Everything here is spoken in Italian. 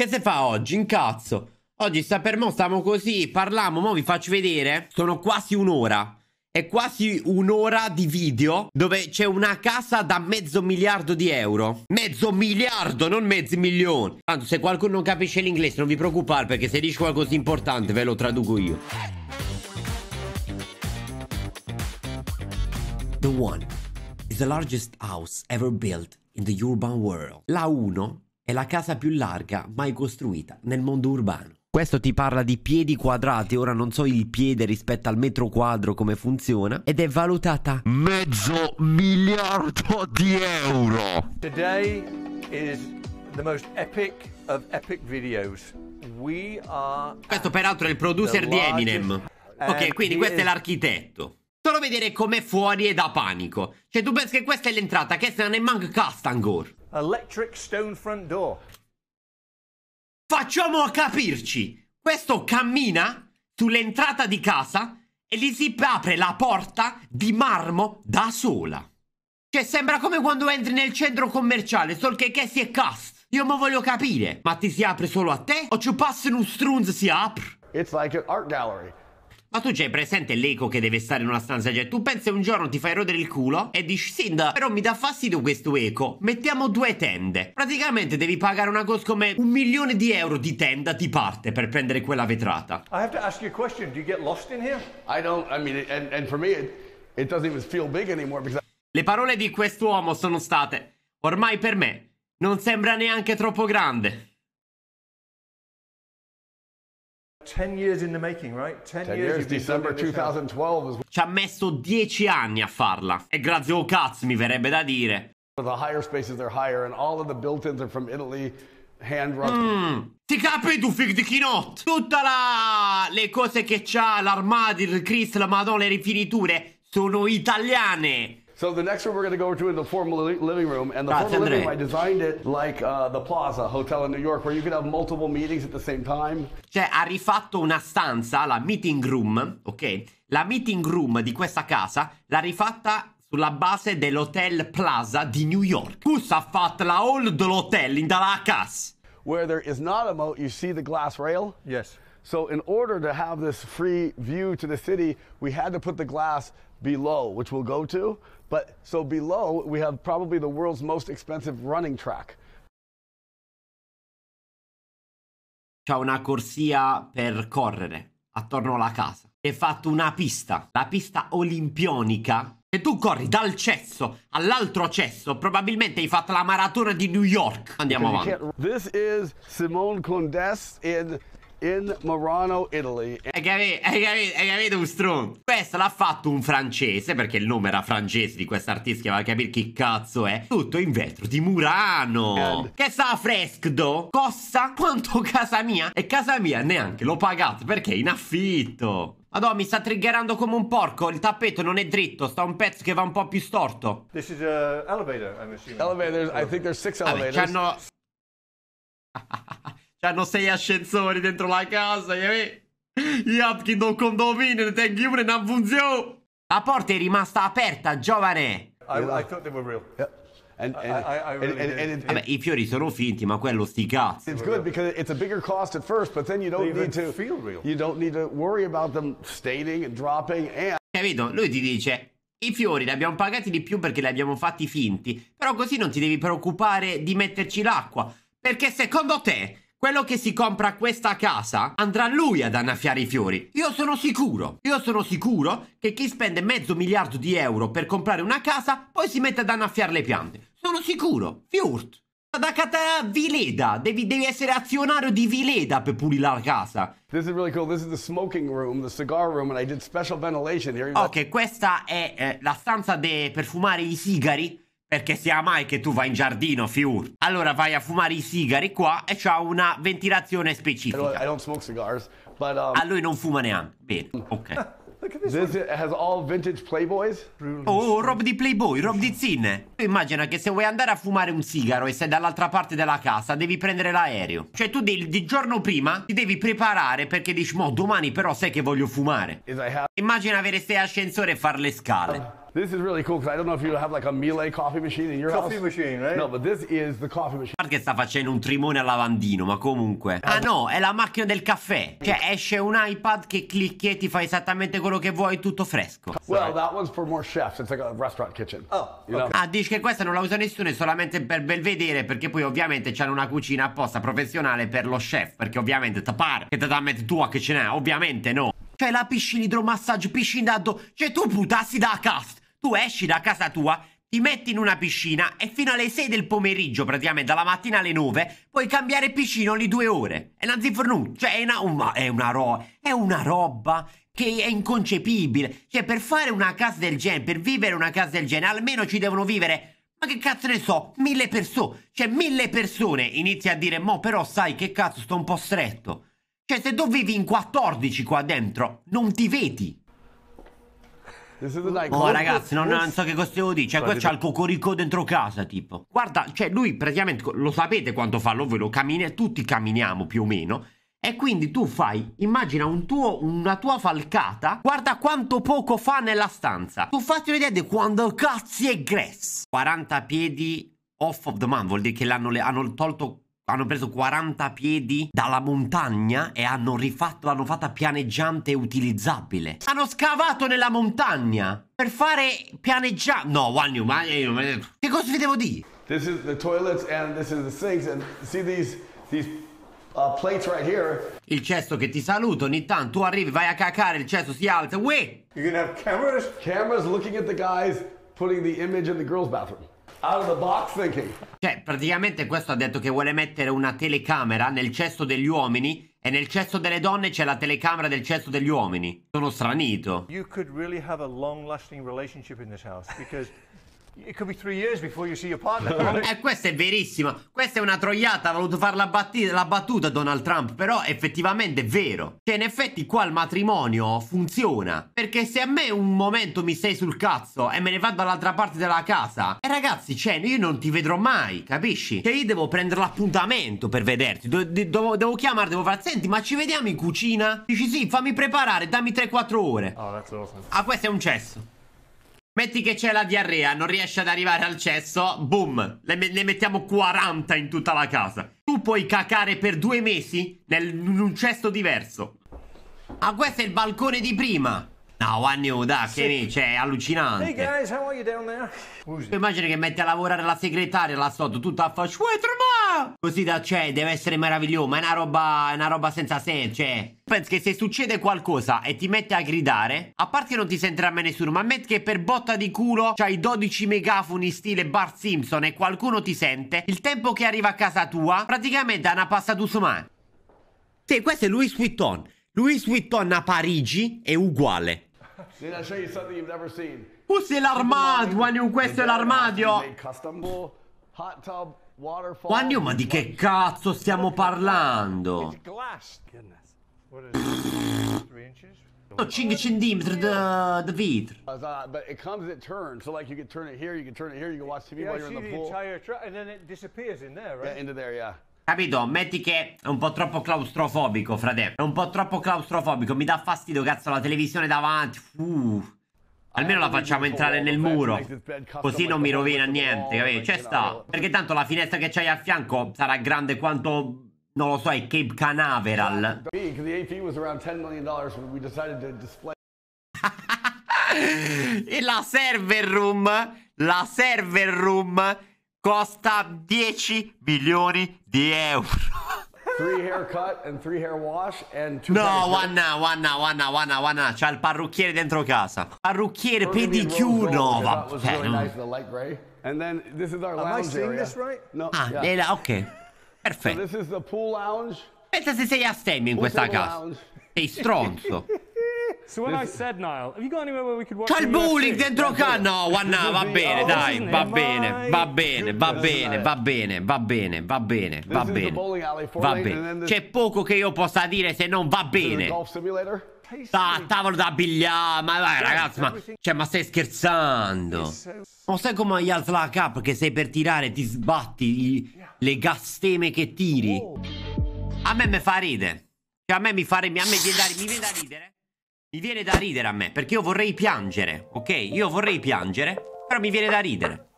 Che se fa oggi? Incazzo. Oggi sta per mo, stiamo così, parliamo, mo vi faccio vedere. Sono quasi un'ora. È quasi un'ora di video dove c'è una casa da mezzo miliardo di euro. Mezzo miliardo, non mezzi milioni. Tanto se qualcuno non capisce l'inglese non vi preoccupare perché se dici qualcosa di importante ve lo traduco io. The One is the largest house ever built in the urban world. La 1 è la casa più larga mai costruita nel mondo urbano. Questo ti parla di piedi quadrati, ora non so il piede rispetto al metro quadro come funziona, ed è valutata mezzo miliardo di euro. Today is the most epic of epic videos. We are Questo peraltro è il producer di Eminem. Ok, quindi questo è l'architetto. Solo vedere com'è fuori è da panico. Cioè tu pensi che questa è l'entrata, che se non è manco casta ancora. Electric stone front door. Facciamo a capirci. Questo cammina sull'entrata di casa e gli si apre la porta di marmo da sola. Cioè sembra come quando entri nel centro commerciale, solo che, che si è cast. Io mo voglio capire, ma ti si apre solo a te? O ci passano un strunz si apre? It's like an art gallery. Ma tu c'hai presente l'eco che deve stare in una stanza? Cioè, tu pensi un giorno ti fai rodere il culo e dici, Sinda, però mi dà fastidio questo eco. Mettiamo due tende. Praticamente devi pagare una cosa come un milione di euro di tenda ti parte per prendere quella vetrata. I have to ask you a question. Do you get lost in here? I don't. I mean, and, and for me, it, it doesn't even feel big anymore because Le parole di quest'uomo sono state, ormai per me, non sembra neanche troppo grande. 10 years in the making, right? 10, 10 years. December building this house. 2012 is Ci ha messo dieci anni a farla. E grazie o cazzo mi verrebbe da dire. the higher spaces they're higher, and all of the built-ins are from Italy, hand. Mm. Ti capi tu fig di chinot? Tutta la... le cose che c'ha l'armadio, il Chris, la Madonna, le rifiniture sono italiane. So the next room we're going to go to is the formal li- living room, and the Grazie, formal living room. I designed it like uh, the Plaza Hotel in New York, where you could have multiple meetings at the same time. Cioè, ha rifatto una stanza, la meeting room, ok? La meeting room di questa casa l'ha rifatta sulla base dell'Hotel Plaza di New York. Cosa ha fatto la hall dell'hotel in dalla casa? Where there is not a moat, you see the glass rail. Yes. So in order to have this free view to the city, we had to put the glass below, which we'll go to. But so below, we have probably the world's most expensive running track. C'ha una corsia per correre attorno alla casa. È fatto una pista, la pista olimpionica. E tu corri dal cesso all'altro cesso, probabilmente hai fatto la maratona di New York. Andiamo avanti. This is Simone Condes in in Murano, Italy. Hai capito? Hai capito? Hai capito un stronzo? Questo l'ha fatto un francese, perché il nome era francese di quest'artista che va a capire chi cazzo è. Tutto in vetro di Murano. And- Che sta fresco? Costa quanto casa mia? E casa mia neanche l'ho pagato perché è in affitto. Madonna, mi sta triggerando come un porco. Il tappeto non è dritto, sta un pezzo che va un po' più storto. This is a elevator, I'm assuming. Elevators. I think there's six Vabbè, elevators. c'hanno... c'hanno sei ascensori dentro la casa, capito? Io che non condominio, ne tengo uno in funzione. La porta è rimasta aperta, giovane. I, I thought they were real. Yep. And, and, I- I- and- really and- and it- Vabbè, i fiori sono finti, ma quello sti cazzi. it's good because it's a bigger cost at first, but then you don't need to feel real. You don't need to worry about them staining and dropping. And Capito? Lui ti dice, i fiori li abbiamo pagati di più perché li abbiamo fatti finti, però così non ti devi preoccupare di metterci l'acqua, perché secondo te... Quello che si compra questa casa andrà lui ad annaffiare i fiori. Io sono sicuro. Io sono sicuro che chi spende mezzo miliardo di euro per comprare una casa poi si mette ad annaffiare le piante. Sono sicuro. Fiurt. Da cata Vileda. Devi, devi essere azionario di Vileda per pulire la casa. this is really cool. This is the smoking room, the cigar room, and I did special ventilation here. Ok, questa è eh, la stanza per fumare i sigari. Perché sia mai che tu vai in giardino, fiur. Allora vai a fumare i sigari qua e c'ha una ventilazione specifica. I don't smoke cigars, but um, A lui non fuma neanche. Bene, ok. Look at this. this has all vintage Playboys. Oh, rob di Playboy, rob di zinne. Tu immagina che se vuoi andare a fumare un sigaro e sei dall'altra parte della casa, devi prendere l'aereo. Cioè tu di, di giorno prima ti devi preparare perché dici, mo domani però sai che voglio fumare. Immagina avere sei ascensori e fare le scale. This is really cool because I don't know if you have like a Miele coffee machine in your Coffee house. machine, right? No, but this is the coffee machine. Che sta facendo un trimone al lavandino, ma comunque. Ah no, è la macchina del caffè. Cioè, esce un iPad che clicchi e ti fa esattamente quello che vuoi, tutto fresco. Well, that one's for more chefs. It's like a restaurant kitchen. Oh, you know? Ah, dici che questa non la usa nessuno, è solamente per bel vedere, perché poi ovviamente c'hanno una cucina apposta professionale per lo chef, perché ovviamente ti pare che te la metti tu a che ce n'è, ovviamente no. Cioè la piscina idromassaggio, piscina do... Cioè tu putassi da casa, tu esci da casa tua, ti metti in una piscina e fino alle 6 del pomeriggio, praticamente dalla mattina alle 9, puoi cambiare piscina ogni due ore. E non si. Cioè è una, una- è una ro- è una roba che è inconcepibile. Cioè per fare una casa del genere, per vivere una casa del genere, almeno ci devono vivere... Ma che cazzo ne so, mille persone. Cioè mille persone inizi a dire, mo però sai che cazzo sto un po' stretto. Cioè se tu vivi in 14 qua dentro, non ti vedi. The night Oh ragazzi, non, This- non so che cosa devo dire. Cioè, qua c'ha il cocorico dentro casa, tipo. Guarda, cioè, lui praticamente lo sapete quanto fa? Lo, voi lo cammina, tutti camminiamo più o meno. E quindi tu fai, immagina un tuo, una tua falcata, guarda quanto poco fa nella stanza. Tu fatti un'idea di quando cazzo è grass. 40 piedi off of the man, vuol dire che l'hanno, hanno tolto, hanno preso 40 piedi dalla montagna e hanno rifatto, l'hanno fatta pianeggiante e utilizzabile. Hanno scavato nella montagna per fare pianeggiante. No, ma io- ma- che cosa vi devo dire? This is the toilets and this is the sinks and see these these uh, plates right here. Il cesto che ti saluta ogni tanto, tu arrivi, vai a cacare, il cesto si alza, uè! You're gonna have cameras. Cameras looking at the guys putting the image in the girls' bathroom. Out of the box thinking. Cioè, praticamente questo ha detto che vuole mettere una telecamera nel cesto degli uomini e nel cesto delle donne c'è la telecamera del cesto degli uomini. Sono stranito. You could really have a long-lasting relationship in this house because it could be three years before you see your partner. right? E questa è verissima. Questa è una troiata. Ha voluto fare la, batti- la battuta Donald Trump. Però effettivamente è vero. Cioè, in effetti, qua il matrimonio funziona. Perché se a me un momento mi sei sul cazzo e me ne vado dall'altra parte della casa. E ragazzi, cioè, io non ti vedrò mai, capisci? Cioè, io devo prendere l'appuntamento per vederti. Do- de- devo, devo chiamare, devo fare. Senti, ma ci vediamo in cucina? Dici sì, fammi preparare, dammi 3-4 ore. oh, that's awesome. Ah, questo è un cesso. Metti che c'è la diarrea, non riesce ad arrivare al cesso, boom, me- ne mettiamo 40 in tutta la casa. Tu puoi cacare per due mesi nel- in un cesto diverso. Ah, questo è il balcone di prima. No, one new, dai, che ne- cioè, è Hey allucinante. guys, how are you down there? Tu immagini che metti a lavorare la segretaria là sotto, tutta a "Shwetrma!" Così da, cioè, deve essere meraviglioso, ma è una roba, è una roba senza senso, cioè. Pensi che se succede qualcosa e ti metti a gridare, a parte che non ti sentirà mai nessuno, ma metti che per botta di culo c'hai 12 megafoni stile Bart Simpson e qualcuno ti sente, il tempo che arriva a casa tua, praticamente è una passata umana. Sì, questo è Louis Vuitton. Louis Vuitton a Parigi è uguale. Did I show you something you've never seen? Questo è l'armadio, Wagyu, questo è l'armadio. Wagyu, ma di che cazzo stiamo parlando? It's glass. Goodness. What is it? Three inches? Oh, 5 centimetri di, di vetro. Uh, but it comes, it turns. So like you can turn it here, you can turn it here, you can watch TV Yeah, I while you're see in the the pool. entire track, and then it disappears in there, Yeah, right? into there, yeah. Capito? Metti che è un po' troppo claustrofobico, frate. È un po' troppo claustrofobico. Mi dà fastidio, cazzo, la televisione davanti. Uh. Almeno la facciamo entrare nel muro. Così non mi rovina niente, capito? C'è sta. Perché tanto la finestra che c'hai a fianco sarà grande quanto. Non lo so, è Cape Canaveral. Because the AP was around $10 million when we decided to display E la server room, la server room costa 10 milioni di euro. three haircut and three hair wash and two No, wanna, wanna, wanna, wanna, wanna. C'ha il parrucchiere dentro casa. Parrucchiere, pedicure, no, vabbè. really nice, the light gray. And then this is our Am I lounge seeing area. this right? No. Ah, yeah. eh, la- ok. So Perfetto. this is the pool lounge. Pensa se sei astemmio in Pool questa casa. lounge. Sei stronzo. So when I said, Niall, have you got anywhere where we could watch C'ha il bowling UFC? dentro casa. No, wanna, va bene, Oh, dai, va bene, va bene, va bene, va bene, va bene, va bene, va bene. Va bene. C'è poco che io possa dire se non va bene. Da tavolo da bigliare, ma vai ragazzi, ma, cioè, ma stai scherzando? Non sai come gli alza la cap che sei per tirare, ti sbatti i- le gasteme che tiri. Whoa. A me mi fa ridere. Cioè, a me mi fa ridere, a me viene da ridere. Mi viene da ridere a me, perché io vorrei piangere, ok? Io vorrei piangere, però mi viene da ridere.